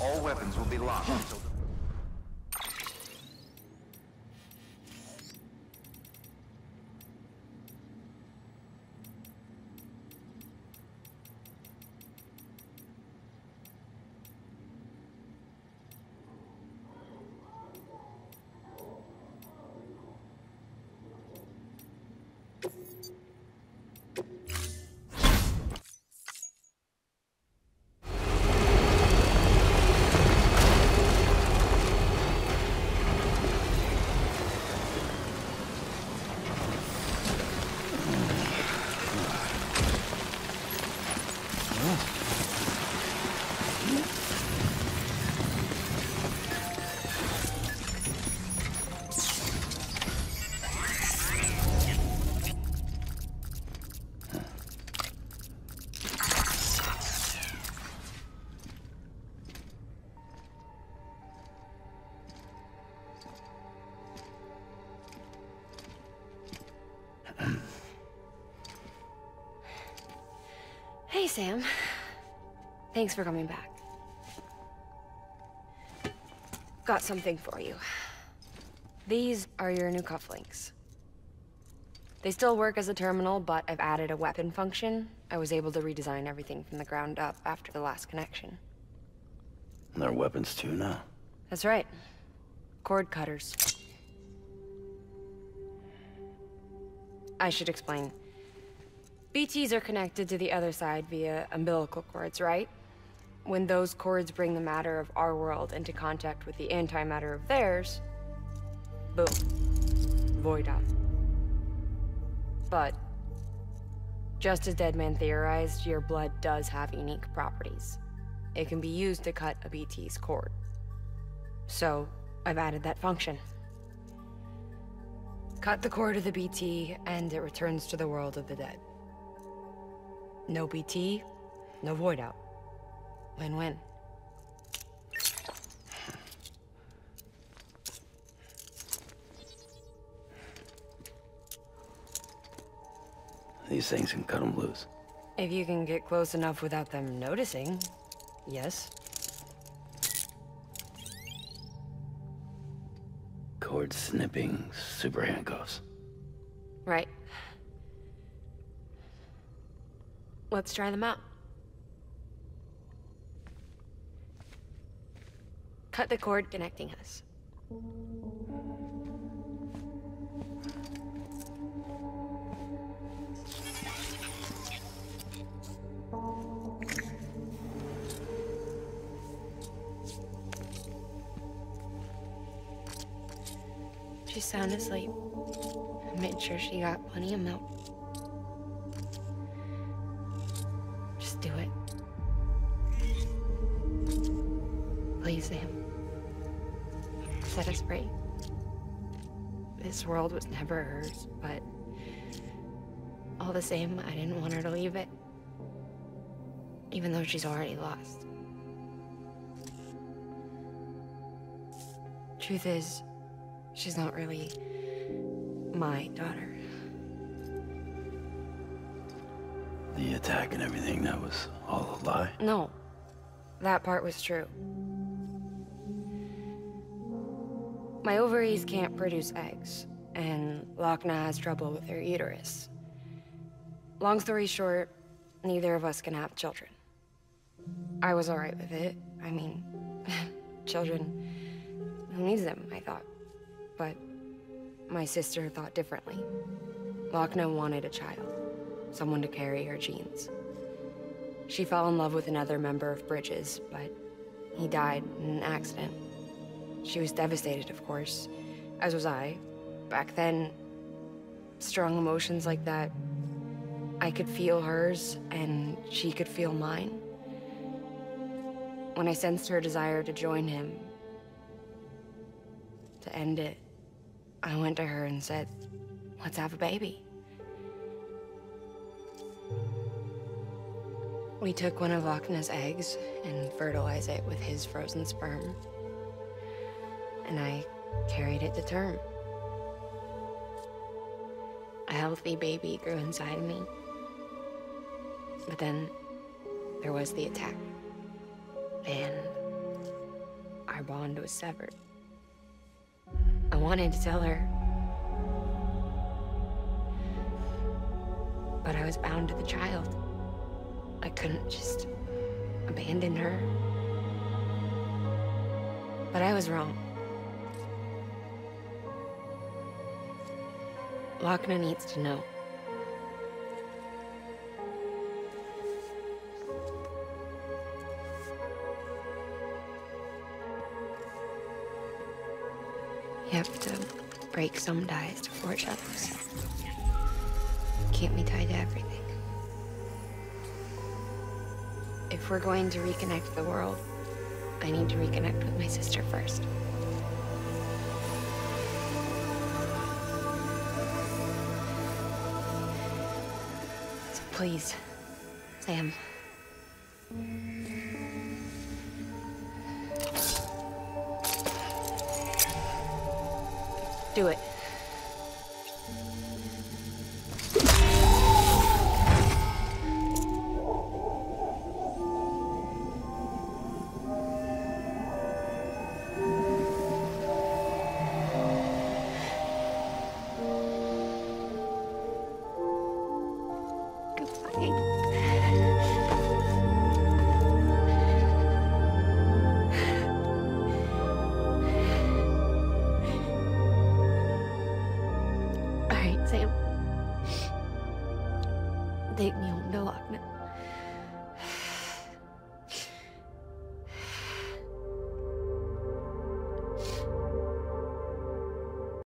All weapons will be locked until... Sam. Thanks for coming back. Got something for you. These are your new cufflinks. They still work as a terminal, but I've added a weapon function. I was able to redesign everything from the ground up after the last connection. And they're weapons too now. That's right. Cord cutters. I should explain. BTs are connected to the other side via umbilical cords, right? When those cords bring the matter of our world into contact with the antimatter of theirs, boom. Void out. But, just as Deadman theorized, your blood does have unique properties. It can be used to cut a BT's cord. So, I've added that function. Cut the cord of the BT, and it returns to the world of the dead. No BT, no void out. Win-win. These things can cut them loose. If you can get close enough without them noticing, yes. Cord snipping, super handcuffs. Right. Let's try them out. Cut the cord connecting us. She's sound asleep. I made sure she got plenty of milk. Set us free. This world was never hers, but all the same, I didn't want her to leave it. Even though she's already lost. Truth is, she's not really my daughter. The attack and everything, that was all a lie. No, that part was true. My ovaries can't produce eggs, and Lockne has trouble with her uterus. Long story short, neither of us can have children. I was alright with it. I mean, children, who needs them, I thought. But my sister thought differently. Lockne wanted a child, someone to carry her genes. She fell in love with another member of Bridges, but he died in an accident. She was devastated, of course, as was I. Back then, strong emotions like that, I could feel hers, and she could feel mine. When I sensed her desire to join him, to end it, I went to her and said, let's have a baby. We took one of Lockne's eggs and fertilized it with his frozen sperm. And I carried it to term. A healthy baby grew inside me. But then there was the attack. And our bond was severed. I wanted to tell her. But I was bound to the child. I couldn't just abandon her. But I was wrong. Lockne needs to know. You have to break some ties to forge others. Can't be tied to everything. If we're going to reconnect the world, I need to reconnect with my sister first. Please, Sam. Do it. All right, Sam. Take me home to Lockne.